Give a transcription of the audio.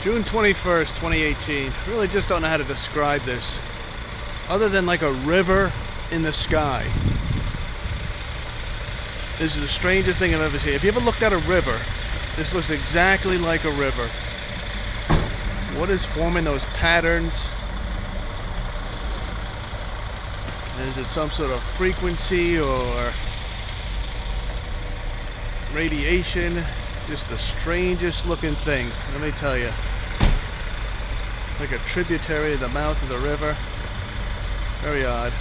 June 21st, 2018. Really just don't know how to describe this. Other than like a river in the sky. This is the strangest thing I've ever seen. If you ever looked at a river, this looks exactly like a river. What is forming those patterns? Is it some sort of frequency or radiation? Just the strangest looking thing, let me tell you. Like a tributary of the mouth of the river. Very odd.